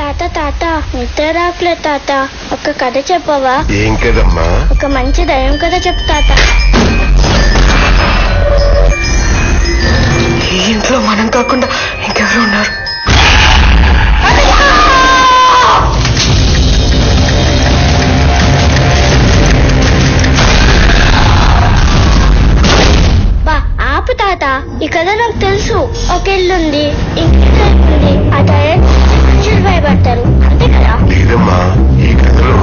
తాత తాత నిద్ర రాట్లే తాత. ఒక కథ చెప్పవా? ఏం కదమ్మా ఒక మంచి దయం కథ చెప్పు తాత. ఈ ఇంట్లో మనం కాకుండా ఇంకెవరు ఉన్నారు. బా ఆపు తాత. ఈ కథ నాకు తెలుసు. ఒక ఇల్లుంది. ఇంకిల్లు ఉంది ఆ దయం మనుషులు భయపడతారు. అంతే కదా? లేదమ్మా ఈ కథలో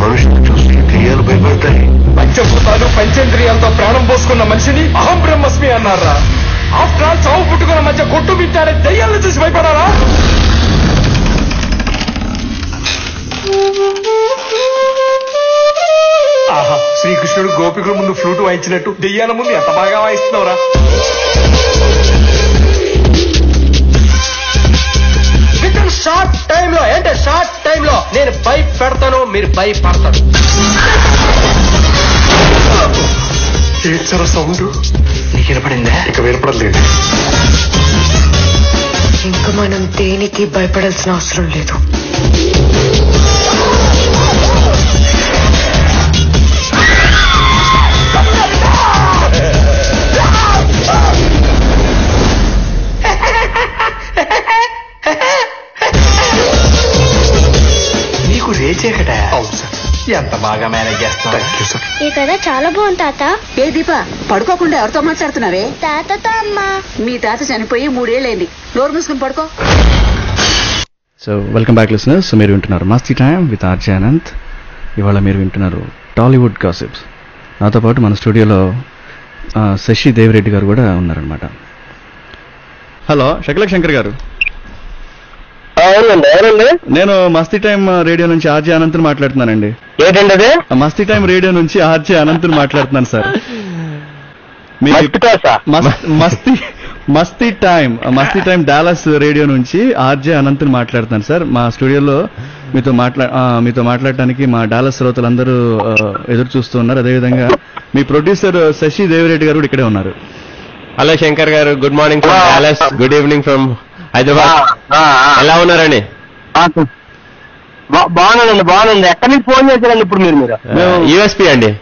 మనుషులు చూసి దెయ్యాలు భయపడతాయి. పంచభూతాలు పంచేంద్రియాలతో ప్రాణం పోసుకున్న మనిషిని అహం బ్రహ్మస్మి అన్నారా? ఆఫ్టర్ ఆల్ చావు పుట్టుకున్న మధ్య కొట్టు బిట్టారే దయ్యాలను చూసి భయపడారా ఆహా శ్రీకృష్ణుడు గోపికుల ముందు ఫ్లూట్ వాయించినట్టు దెయ్యాల ముందు ఎంత బాగా వాయిస్తున్నావురా? షార్ట్ టైం లో అంటే షార్ట్ టైం లో నేను భయపెడతాను మీరు భయపడతారు. ఏడ్చర సౌండ్? నీకు వినపడిందా? ఇక వినపడలేదు ఇంక మనం దేనికి భయపడాల్సిన అవసరం లేదు? బాగా మేనేజ్ సార్ ఈ కథ చాలా బాగుంది తాత. ఏ దీప పడుకోకుండా ఎవరితో మాట్లాడుతున్నావే తాతతో అమ్మా. మీ తాత చనిపోయి మూడేళ్ళైంది. నోరు మూసుకుని పడుకో. So welcome back listeners so మీరు వింటున్నారు మస్తీ టైం విత్ ఆర్జే అనంత్ ఇవాళ మీరు వింటున్నారు టాలీవుడ్ గాసిప్స్ నాతో పాటు మన స్టూడియోలో శశి దేవిరెడ్డి గారు కూడా ఉన్నారనమాట హలో శకలక్ శంకర్ గారు. అవునండి ఎవరండి? నేను మస్తీ టైం రేడియో నుంచి ఆర్జే అనంత్ మాట్లాడుతున్నానండి. ఏంటండి అది మస్తీ టైం రేడియో నుంచి ఆర్జే అనంత్ మాట్లాడుతున్నాను సార్. మస్తు Masti Masti time Masti time Dallas radio నుంచి ఆర్జే అనంత్ మాట్లాడుతున్నాను సార్. మా స్టూడియోలో మీతో మాట్లా మీతో మాట్లాడటానికి మా డాలస్ శ్రోతలందరూ ఎదురు చూస్తూ ఉన్నారు. అదేవిధంగా మీ ప్రొడ్యూసర్ శశి దేవిరెడ్డి గారు కూడా ఇక్కడే ఉన్నారు. హలో శంకర్ గారు good morning from palace good evening from Hyderabad? ఎలా ఉన్నారండి? బాగున్నానండి బాగుంది. ఎక్కడి నుంచి ఫోన్ చేశారండి ఇప్పుడు మీరు మీరు? యుఎస్పి అండి.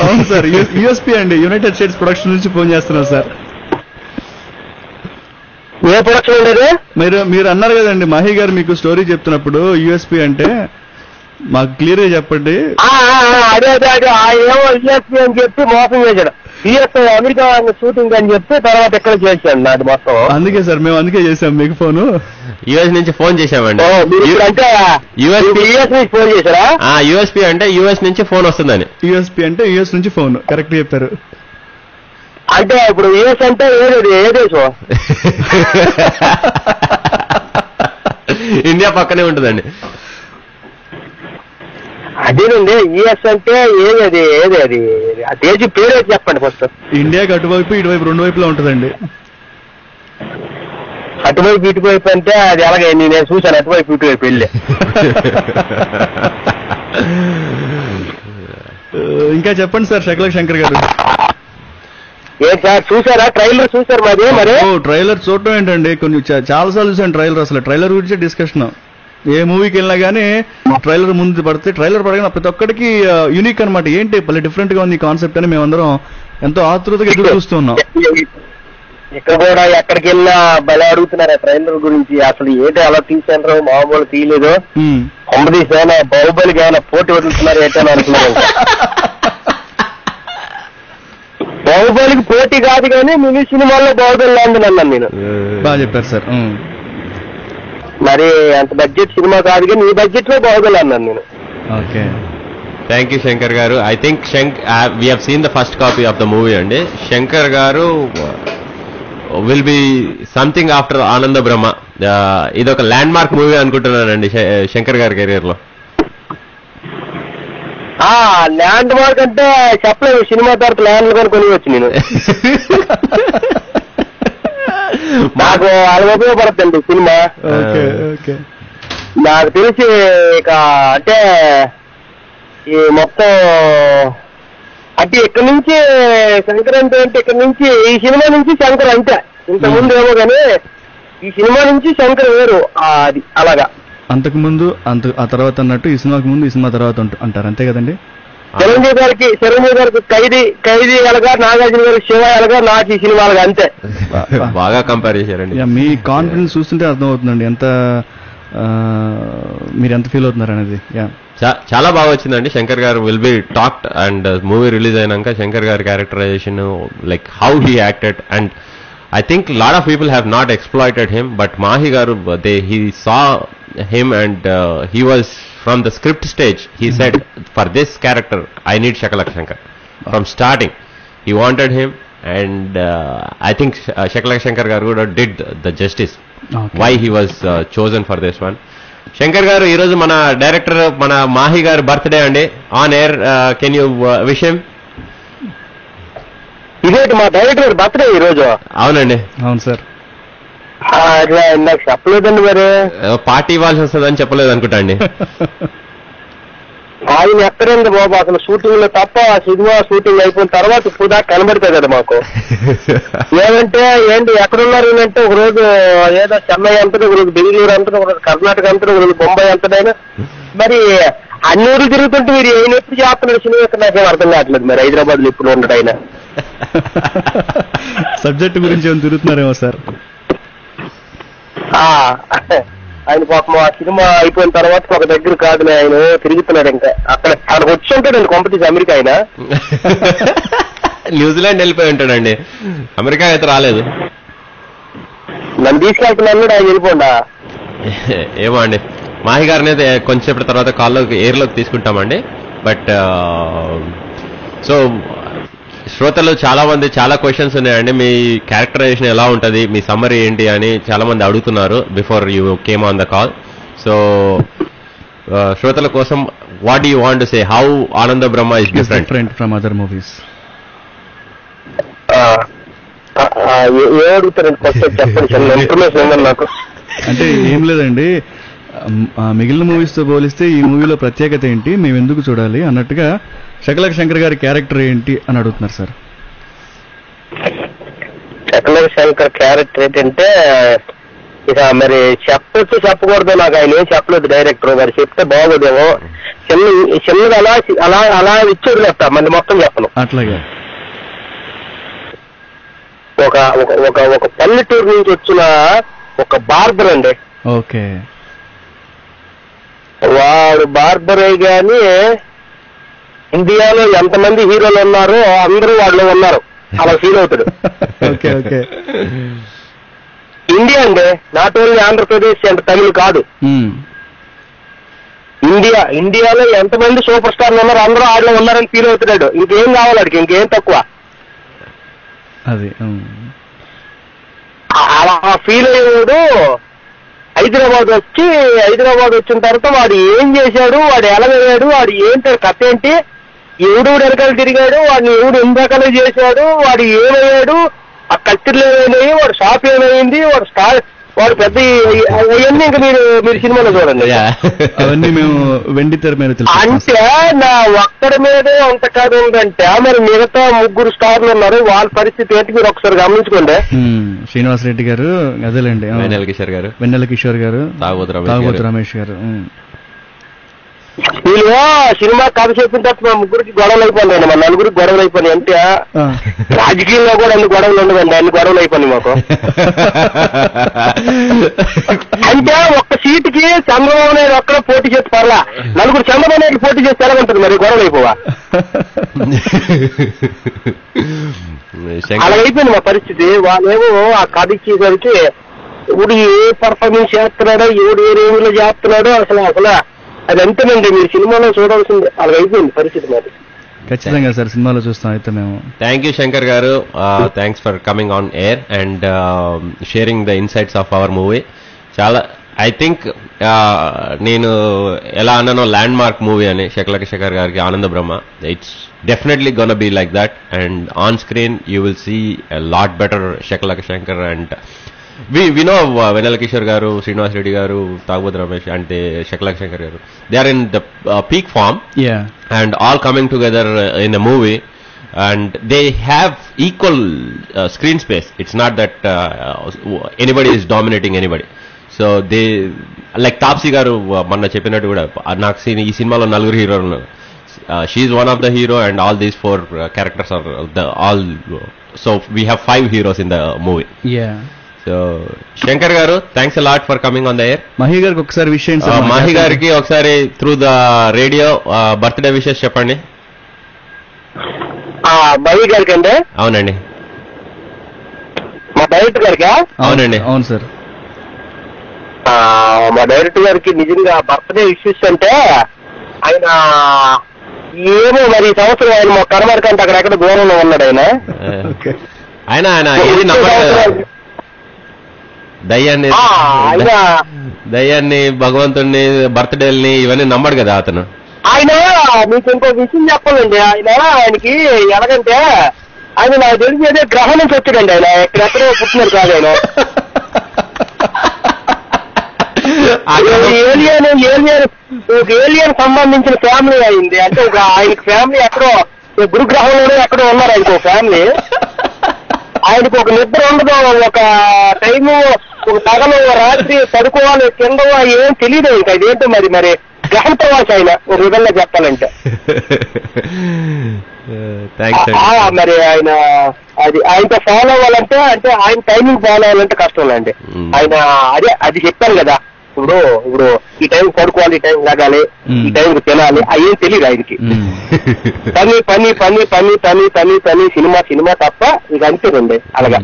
అవును సార్ యుఎస్పి అండి. యునైటెడ్ స్టేట్స్ ప్రొడక్షన్ నుంచి ఫోన్ చేస్తున్నాం సార్. ఏ ప్రొడక్షన్ ఉండేది మీరు మీరు అన్నారు కదండి మహి గారు మీకు స్టోరీ చెప్తున్నప్పుడు యుఎస్పి అంటే మాకు క్లియర్గా చెప్పండి. ఆ, ఆ, ఆ, అదే అదే అదే. ఆ ఏమో యూఎస్పీ అని చెప్పి మోసం చేశాడు. యూఎస్ అమెరికా షూటింగ్ అని చెప్పి తర్వాత ఎక్కడ చేశాడు నాది మొత్తం? అందుకే సార్ మేము అందుకే చేసాం మీకు ఫోను. యుఎస్ నుంచి ఫోన్ చేశామండి. ఫోన్ చేశారా? యుఎస్పి అంటే యుఎస్ నుంచి ఫోన్ వస్తుందని. యుఎస్పి అంటే యుఎస్ నుంచి ఫోన్ కరెక్ట్ చెప్పారు. అంటే ఇప్పుడు యూఎస్ అంటే ఏది ఏ దేశం? ఇండియా పక్కనే ఉంటుందండి. అదేనండి యూఎస్ అంటే ఏది అది ఏది అది? ఆ పేరు ఏది చెప్పండి ఫస్ట్ ఇండియాకి అటువైపు ఇటువైపు రెండు వైపులా ఉంటుందండి. అటువైపు ఇటువైపు అంటే అది అలాగే నేను చూశాను అటువైపు ఇటువైపు వెళ్ళి. ఇంకా చెప్పండి సార్ శకలక్ శంకర్ గారు. ఏం సార్ చూసారా ట్రైలర్ చూసారు మరి? ఓ ట్రైలర్ చూడటం ఏంటండి? కొన్ని చాలా సార్లు చూసాను ట్రైలర్ అసలు. ట్రైలర్ గురించే డిస్కషన్. ఏ మూవీకి వెళ్ళినా కానీ ట్రైలర్ ముందు పడితే ట్రైలర్ పడగానే ప్రతి ఒక్కడికి యూనిక్ అన్నమాట. ఏంటి భలే డిఫరెంట్గా ఉంది కాన్సెప్ట్ అని మేమందరం ఎంతో ఆతృతగా ఎదురు చూస్తూ ఉన్నాం. ఇక్కడ కూడా ఎక్కడికి వెళ్ళినా భలే అడుగుతున్నారు ట్రైలర్ గురించి. అసలు ఏంటి అలా తీసారు మామూలు తీయలేదు. కొంపదీసి ఏమైనా బాహుబలికి ఏమైనా పోటీ వదులుతున్నారు ఏంటని అనుకున్నాను బాహుబలికి పోటీ కాదు కానీ మినీ సినిమాల్లో బాహుబలి లాంటి అన్నాను నేను. బాగా చెప్పారు సార్. మరి అంత బడ్జెట్ సినిమా కాదు కానీ ఈ బడ్జెట్లో బాహుబలి అన్నాను నేను. ఓకే. థ్యాంక్ యూ శంకర్ గారు. I think శంక్ we have seen the first copy of the movie అండి. శంకర్ గారు విల్ బి సంథింగ్ ఆఫ్టర్ ఆనంద బ్రహ్మ Uh, ఇది ఒక ల్యాండ్ మార్క్ మూవీ అనుకుంటున్నానండి శ- శంకర్ గారి కెరీర్లో. ఆ ల్యాండ్ మార్క్ అంటే చెప్పలేదు సినిమా తర్వాత ల్యాండ్లు కొని కొనివచ్చు నేను. నాకు అలా ఉపయోగపడుతుంది సినిమా. Okay okay. నాకు తెలిసి ఇక అంటే ఈ మొత్తం అంటే ఇక్కడ నుంచి శంకర్ అంటే అంటే ఇక్కడ నుంచి ఈ సినిమా నుంచి శంకర్ అంతే. ఇంత ముందు ఏమో కానీ ఈ సినిమా నుంచి శంకర్ వేరు అది అలాగా. అంతకు ముందు అంత ఆ తర్వాత అన్నట్టు ఈ సినిమాకి ముందు ఈ సినిమా తర్వాత అంట- అంటారు. అంతే కదండి? చిరంజీవి గారికి చిరంజీవి గారికి ఖైదీ ఖైదీ ఎలాగా నాగార్జున గారికి శివ ఎలాగా నాకు ఈ సినిమాలుగా అంతే. బాగా కంపేర్ చేశారండి. యా, మీ కాన్ఫిడెన్స్ చూస్తుంటే అర్థమవుతుందండి. ఎంత ఆ, మీరు ఎంత ఫీల్ అవుతున్నారు అనేది. చాలా బాగా వచ్చిందండి. శంకర్ గారు will be talked and movie release అయినాక శంకర్ గారి characterization like how he acted and I think lot of people have not exploited him but Mahi గారు they he saw him and he was from the script stage he said for this character I need Shakalaka Shankar from starting he wanted him and I think Shakalaka Shankar గారు కూడా did the justice. Why he was chosen for this one Shankar గారు ఈ రోజు మన director మన మాహి గారి birthday అండి. On air can you విషయం ఇదేంటి మా డైరెక్టర్ బర్త్డే ఈ రోజు? అవునండి. అవును సార్. అట్లా నాకు చెప్పలేదండి మరి. పార్టీ ఇవ్వాల్సి వస్తుందని చెప్పలేదు అనుకుంటా అండి ఆయన ఎక్కడండి బాబు అసలు షూటింగ్లో తప్ప ఆ సినిమా షూటింగ్ అయిపోయిన తర్వాత ఇప్పుడు దాకా కదా మాకు. ఏమంటే ఏంటి ఎక్కడున్నారు అంటే ఒక రోజు ఏదో చెన్నై అంతటా ఒక రోజు బెంగళూరు అంతటా ఒక రోజు కర్ణాటక అంతటా ఒక రోజు బొంబాయి అంతటైనా మరి అన్ని ఊర్లు తిరుగుతుంటే మీరు ఆయన ఎప్పుడు చేస్తున్నాడు సినిమా? ఇక్కడ నాకేం అర్థం కావట్లేదు మరి హైదరాబాద్లో ఇప్పుడు ఉండడు ఆయన. సబ్జెక్ట్ గురించి ఏమైనా తిరుగుతున్నారేమో సార్? ఆయన పాపం ఆ సినిమా అయిపోయిన తర్వాత ఒక దగ్గర కాదు ఆయన తిరుగుతున్నాడు ఇంకా. అక్కడ అక్కడికి వచ్చి ఉంటాడండి కొంపతీసి అమెరికా ఆయన. న్యూజిలాండ్ వెళ్ళిపోయి ఉంటాడండి. అమెరికా అయితే రాలేదు. నన్ను తీసుకెళ్తున్నాను ఆయన వెళ్ళిపోండా? ఏమో అండి. మాహి గారిని అయితే కొంచెంసేపటి తర్వాత కాల్లోకి ఎయిర్లోకి తీసుకుంటామండి. బట్ సో శ్రోతలు చాలా మంది చాలా క్వశ్చన్స్ ఉన్నాయండి. మీ క్యారెక్టరైజేషన్ ఎలా ఉంటది? మీ సమ్మరీ ఏంటి అని చాలా మంది అడుగుతున్నారు before you came on the call so శ్రోతల కోసం what you want say how Ananda Brahma is different from other movies అంటే ఏం లేదండి. మిగిలిన మూవీస్తో పోలిస్తే ఈ మూవీలో ప్రత్యేకత ఏంటి? మేము ఎందుకు చూడాలి? అన్నట్టుగా శకలక శంకర్ గారి క్యారెక్టర్ ఏంటి అని అడుగుతున్నారు సార్. చక్రవర్తి శంకర్ క్యారెక్టర్ ఏంటంటే ఇక మరి చెప్పొచ్చు చెప్పకూడదు నాకు ఆయన ఏం చెప్పలేదు డైరెక్టర్ మరి చెప్తే బాగోదేమో. చిన్న చిన్నది అలా అలా అలా ఇచ్చేది లేస్తా మరి మొత్తం చెప్పను. అట్లాగే. ఒక ఒక ఒక పల్లెటూరు నుంచి వచ్చిన ఒక బార్బర్ అండి. ఓకే. వాడు బార్బర్ గాని ఇండియాలో ఎంతమంది హీరోలు ఉన్నారో అందరూ వాళ్ళు ఉన్నారు. అలా ఫీల్ అవుతాడు. Okay okay. ఇండియా అండి not only Andhra Pradesh and Tamil కాదు. ఇండియా ఇండియాలో ఎంతమంది సూపర్ స్టార్లు ఉన్నారు అందరూ ఆడలో ఉన్నారని ఫీల్ అవుతున్నాడు. ఇంకేం కావాలి వాడికి? ఇంకేం తక్కువ? అది. అలా ఫీల్ అయ్యేవాడు హైదరాబాద్ వచ్చి హైదరాబాద్ వచ్చిన తర్వాత వాడు ఏం చేశాడు? వాడు ఎలా వెళ్ళాడు? వాడు ఏంటి కథ ఏంటి? ఎవడు వెనకాల తిరిగాడు వాడిని ఎవడు ఎన్ని రకాలు చేశాడు వాడు ఏమయ్యాడు ఆ కత్తిర్లు ఏమైనాయి వాడు షాప్ ఏమైంది వాడు స్టార్ వాడు పెద్ద అవన్నీ ఇంకా మీరు మీరు సినిమాలో చూడండి. అవన్నీ మేము వెండి తెర మీద అంటే నా ఒక్కడి మీదే అంత కథ ఉందంటే మరి మిగతా ముగ్గురు స్టార్లు ఉన్నారు వాళ్ళ పరిస్థితి ఏంటి మీరు ఒకసారి గమనించుకోండి. శ్రీనివాస్ రెడ్డి గారు అదేలేండి. వెన్నెల కిషోర్ గారు. వెన్నెల కిషోర్ గారు రమేష్ తాగుబోతు గారు. వీళ్ళు సినిమా కథ చెప్పిన తర్వాత మా ముగ్గురికి గొడవలు అయిపోయినాయి మా నలుగురికి గొడవలు అయిపోయినాయి. అంటే ఆ. రాజకీయంలో కూడా అన్ని గొడవలు ఉండదండి అన్ని గొడవలు అయిపోయినాయి మాకు. అంటే ఒక్క సీటుకి చంద్రబాబు నాయుడు ఒక్కడ పోటీ చేసి పర్లా. నలుగురు చంద్రబాబు నాయుడు పోటీ చేస్తే ఎలా ఉంటుంది మరి? గొడవలు అయిపోవా? అలా అయిపోయింది మా పరిస్థితి. వాళ్ళేమో ఆ కథ ఇచ్చేసరికి ఇప్పుడు ఏ పర్ఫార్మెన్స్ చేస్తున్నాడో ఎవడు ఏ రేంజ్లో చేస్తున్నాడో అసలు అసలు అది అంతేనండి మీరు సినిమాలో చూడాల్సింది? అలా అయిపోయింది పరిస్థితి మరి ఖచ్చితంగా సార్ సినిమాలో చూస్తాం అయితే మేము. థ్యాంక్ యూ శంకర్ గారు. Thanks for coming on air and sharing the insights of our movie చాలా ఐ థింక్ నేను ఎలా అన్నానో ల్యాండ్ మార్క్ మూవీ అని శకలక శేఖర్ గారికి Ananda Brahma. It's definitely gonna be like that and on screen you will see lot better Shakalaka Shankar and we we know Vennela Kishore గారు శ్రీనివాస్ రెడ్డి గారు తాగుబోతు రమేష్ అంటే శకలక శంకర్ గారు. They are in the peak form all coming together uh, in a movie. And they have equal uh, screen space. It's not that uh, anybody is dominating anybody. So they like Taapsee గారు uh, మొన్న చెప్పినట్టు కూడా uh, నాకు see- ఈ సినిమాలో నలుగురు హీరోలు ఉన్నారు. She one of the hero and all these four characters are the all so we have five heroes in the movie so Shankar గారు thanks lot for coming on the air Mahi గారికి ఒకసారి విషయం మాహి గారికి ఒకసారి through the radio birthday wishes చెప్పండి. ఆ, బవి గారికి అండి. అవునండి. మా డైరెక్టర్ గారికా? అవునండి. అవును సార్. ఆ, మా డైరెక్టర్ గారికి నిజంగా బర్త్డే ఇష్యూస్ అంటే ఆయన ఏమో మరి సంవత్సరం ఆయన మా కర్మరికంటే అక్కడెక్కడ దూరంలో ఉన్నాడు ఆయన. ఓకే ఆయన ఆయన ఏది నమ్మడు కదా. దయ్యాన్ని దయ్యాన్ని భగవంతుణ్ణి బర్త్డేల్ని ఇవన్నీ నమ్మడు కదా అతను. ఆయన మీకు ఇంకో విషయం చెప్పాలండి. ఆయన ఆయనకి ఎలాగంటే ఆయన నాకు తెలిసి ఏదో గ్రహం నుంచి వచ్చాడండి ఆయన. ఎక్కడెక్కడో పుట్టినాడు కాదు ఆయన. ఏలియన్ ఏలియన్ ఒక ఏలియన్ సంబంధించిన ఫ్యామిలీ అయింది. అంటే ఒక ఆయనకి ఫ్యామిలీ ఎక్కడో గురుగ్రహంలోనే ఎక్కడో ఉన్నారు ఆయనకు ఒక ఫ్యామిలీ ఆయనకు ఒక నిద్ర ఉండదు. ఒక టైము ఒక పగలు రాత్రి పడుకోవాలి కింద ఏం తెలియదు ఇంకా ఇదేంటో మరి మరి గ్రహం ప్రవాస ఆయన ఒక విధంగా చెప్పాలంటే మరి ఆయన అది ఆయనతో ఫాలో అవ్వాలంటే అంటే ఆయన టైమింగ్ ఫాలో అవ్వాలంటే కష్టం అండి. ఆయన అదే అది చెప్పాను కదా ఇప్పుడు ఇప్పుడు ఈ టైం పడుకోవాలి ఈ టైం లాగాలి. ఈ టైంకి తినాలి అవి ఏం తెలియదు ఆయనకి. పని పని పని పని పని పని పని సినిమా సినిమా తప్ప ఇక అంతేనండి అలాగా?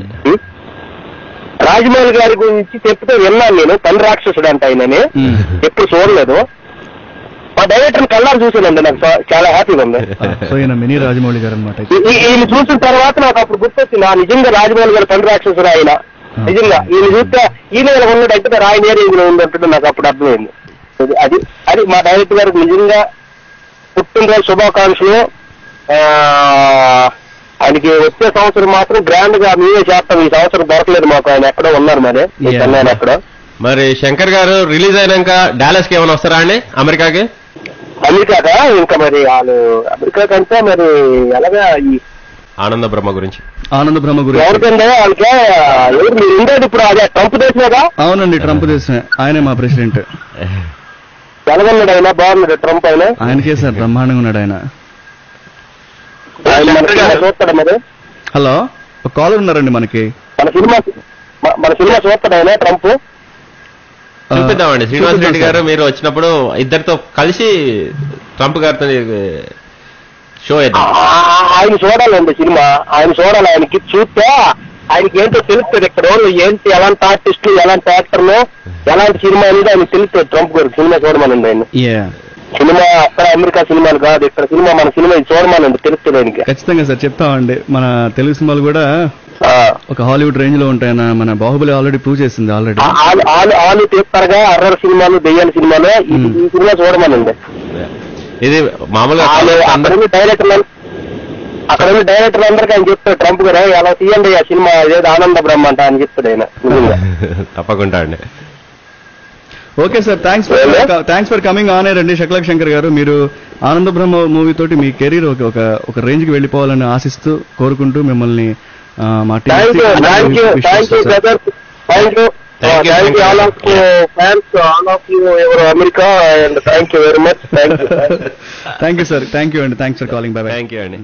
రాజమౌళి గారి గురించి చెప్తే విన్నాను నేను. పని రాక్షసుడు అంట ఆయనని. ఎప్పుడు చూడలేదు. మా డైరెక్టర్ కల్లారు చూసానండి నాకు చాలా హ్యాపీగా ఉంది. మినీ రాజమౌళి గారు అనమాట ఈయన చూసిన తర్వాత నాకు అప్పుడు గుర్తొచ్చింది. ఆ నిజంగా రాజమౌళి గారి పని రాక్షసుడు ఆయన. నిజంగా ఈయన చూస్తే ఈయన ఇలా ఉన్నాడంటే మరి ఆయన ఏ రేంజ్లో ఉందంటే నాకు అప్పుడు అర్థమైంది. అది- అది అది మా డైరెక్టర్ గారికి నిజంగా పుట్టినరోజు శుభాకాంక్షలు. ఆ, ఆయనకి వచ్చే సంవత్సరం మాత్రం గ్రాండ్గా మేమే చేస్తాం. ఈ సంవత్సరం దొరకలేదు మాకు. ఆయన ఎక్కడో ఉన్నారు మరి. చెన్నైలో ఎక్కడో. మరి శంకర్ గారు రిలీజ్ అయినాక డాలస్కి ఏమైనా వస్తారా అండి? అమెరికాకి? అమెరికాగా ఇంకా మరి వాళ్ళు అమెరికా కంటే మరి ఎలాగా ఈ ఆనంద బ్రహ్మ గురించి. ఆనంద బ్రహ్మ గురించి. ఎవరికంటే వాళ్ళకి ఎవరు మీరు ఉండేది ఇప్పుడు అదే ట్రంప్ దేశమేగా? అవునండి ట్రంప్ దేశమే. ఆయనే మా ప్రెసిడెంట్. ఎలాగన్నాడు ఆయన? బాగున్నాడు ట్రంప్ ఆయన? ఆయనకే సార్ బ్రహ్మాండంగా ఉన్నాడు ఆయన. చూస్తాడా మరి? హలో ఒక కాలర్ ఉన్నారండి మనకి. మన సినిమా మన సినిమా చూస్తాడు ఆయన ట్రంప్? చూపిద్దామండి. శ్రీనివాస్ రెడ్డి గారు మీరు వచ్చినప్పుడు ఇద్దరితో కలిసి ట్రంప్ గారితో షో ఆయన చూడాలండి సినిమా. ఆయన చూడాలి ఆయనకి చూస్తే ఆయనకి ఏంటో తెలుస్తుంది ఇక్కడ. ఏంటి ఎలాంటి ఆర్టిస్టులు ఎలాంటి యాక్టర్లు ఎలాంటి సినిమా అనేది ఆయన తెలుస్తుంది. ట్రంప్ గారికి సినిమా చూడమనండి ఆయన. Yeah. సినిమా అక్కడ అమెరికా సినిమాలు కాదు ఇక్కడ సినిమా మన సినిమా చూడమనండి తెలుస్తుంది ఆయనకి ఖచ్చితంగా సార్ చెప్తామండి. మన తెలుగు సినిమాలు కూడా ఆ. ఒక హాలీవుడ్ రేంజ్లో ఉంటాయన్న మన బాహుబలి ఆల్రెడీ ప్రూవ్ చేసింది ఆల్రెడీ. ఆ- ఆలు ఆలు ఆలు తీస్తారుగా అర్రర్ సినిమాలు దెయ్యాల సినిమాలు ఈ- సినిమా చూడమనండి ఇది మామూలుగా డైరెక్టర్ అక్కడ ఉన్న డైరెక్టర్ అందరికీ ఆయన చెప్తాడు ట్రంప్ గారు ఎలా తీయండి ఆ సినిమా ఏదో ఆనంద బ్రహ్మ అంట అని చెప్తాడు ఆయన. తప్పకుండా అండి. Okay sir thanks for? Thanks for coming on air అండి శక్లక్ శంకర్ గారు. మీరు ఆనంద బ్రహ్మ మూవీ తోటి మీ కెరీర్ ఒక ఒక ఒక రేంజ్కి వెళ్ళిపోవాలని ఆశిస్తూ కోరుకుంటూ మిమ్మల్ని మా thank you sir thank you అండి thanks for calling bye bye thank you అండి